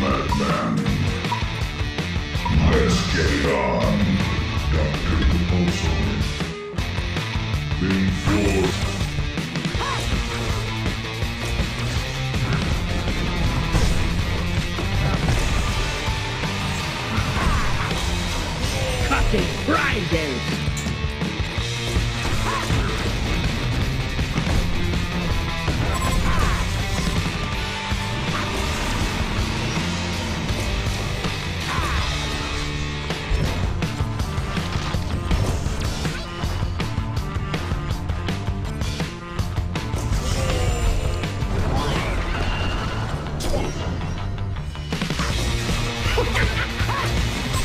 madman. Let's get it on. Dr. Repulsor. Being forced. Cutting Friday.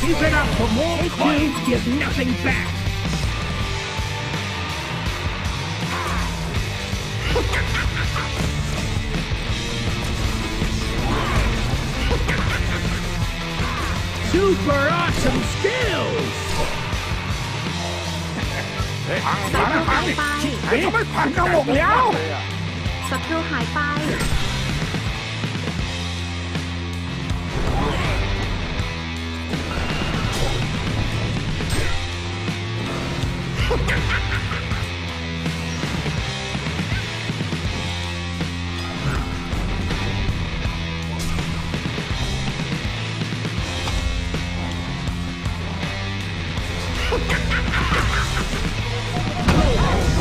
Keep it up for more coins. Give nothing back. Super awesome skills. ศัตรูหายไป ไอ้เขาไม่ผ่านกระบอกแล้ว ศัตรูหายไป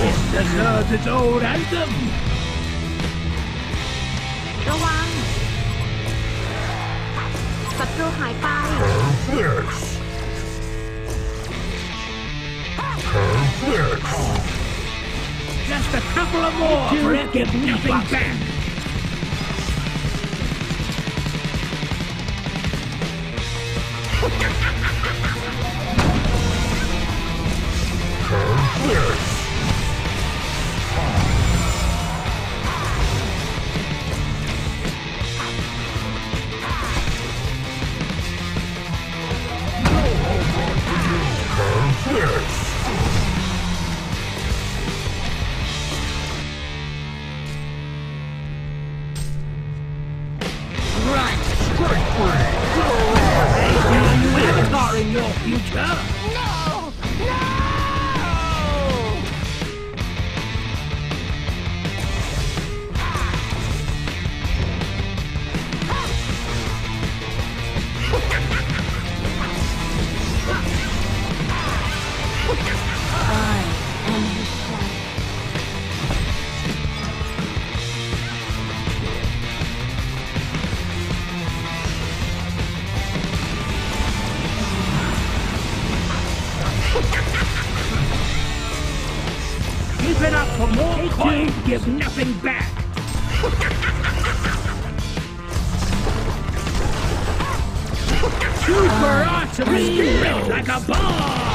It deserves its own anthem! go this! Have this! Just a couple of more nothing back! Keep it up for more. Give nothing back. Super awesome like a ball.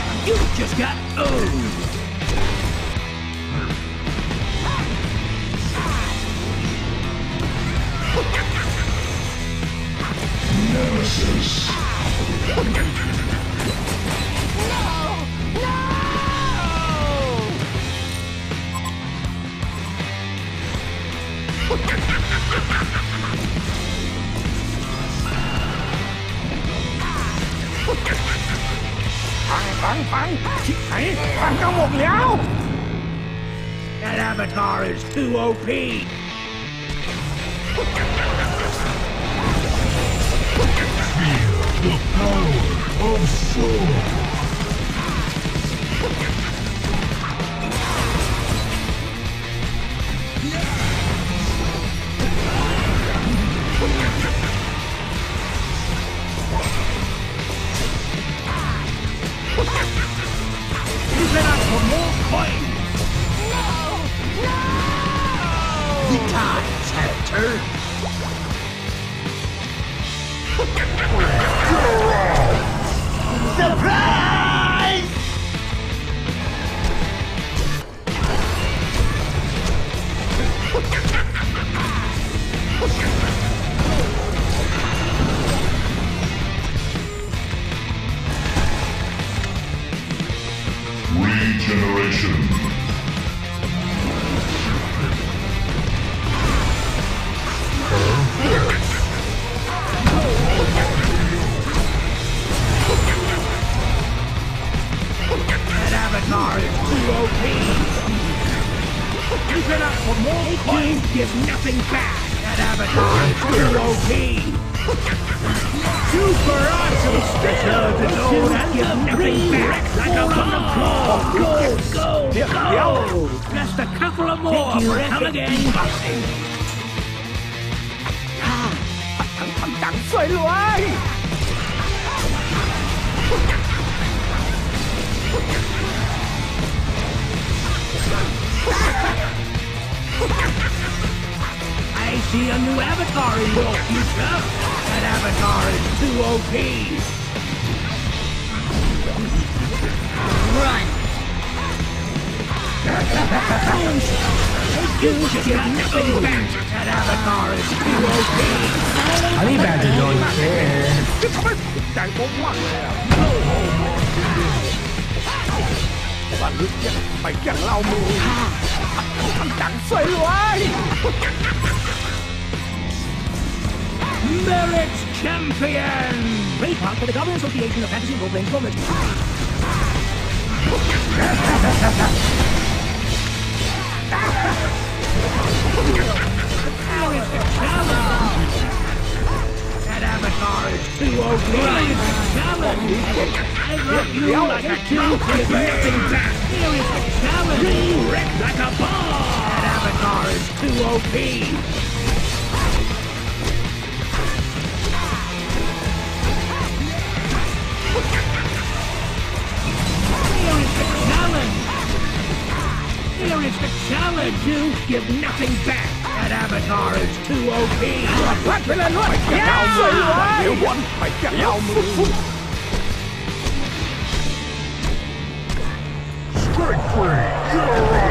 You just got owned! Nemesis. no! No! Okay. เฮ้ยดีมากเด็ก Boom. You just got owned. Nemesis. That avatar is too OP. The power of soul. The tides have turned. You're surprise! back at Avatar 2OP! Super awesome special episode and the back like a bump Go, go, go! Just a couple of more for coming in busting! Đặng xoay loài! Ha ha ha! see a new avatar in your future! That avatar is too OP! Run! I need back to going there. Và lướt nhận Spirit's Champion! Ray for the Goblin Association of Fantasy Role-Playing Formats. How is the challenge? That avatar is too OP. How is the challenge? I love you like a kill with nothing back. Here is the challenge. You wreck like a bomb. That avatar is too OP. But you give nothing back. That avatar is too OP. Popular look! Yeah! So you want my Strike free!